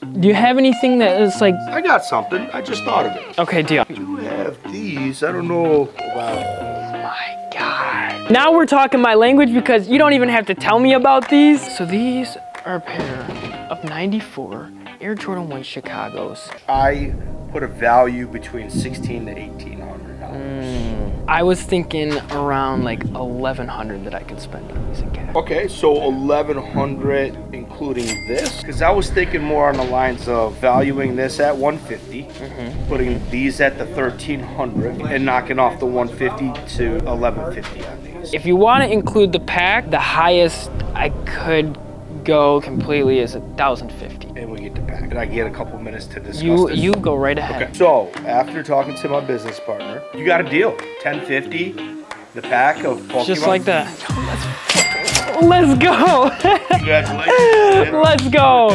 Do you have anything that is like, I got something. I just thought of it. okay, deal. You have these. I don't know about. My God. Now we're talking my language because you don't even have to tell me about these. So these are a pair of 94 Air Jordan 1 Chicago's. I put a value between sixteen to eighteen hundred dollars. Hmm. I was thinking around like 1100 that I could spend on these in cash. Okay, so eleven hundred including this, because I was thinking more on the lines of valuing this at one mm-hmm. putting these at the thirteen hundred, and knocking off the one fifty to eleven fifty on these. If you want to include the pack, the highest I could go completely is 1050. And we get the pack. And I get a couple minutes to discuss You this. you go right ahead. Okay. So after talking to my business partner, you got a deal. Ten fifty, the pack of Pokemon. Just like that. Let's go. Congratulations. Let's go.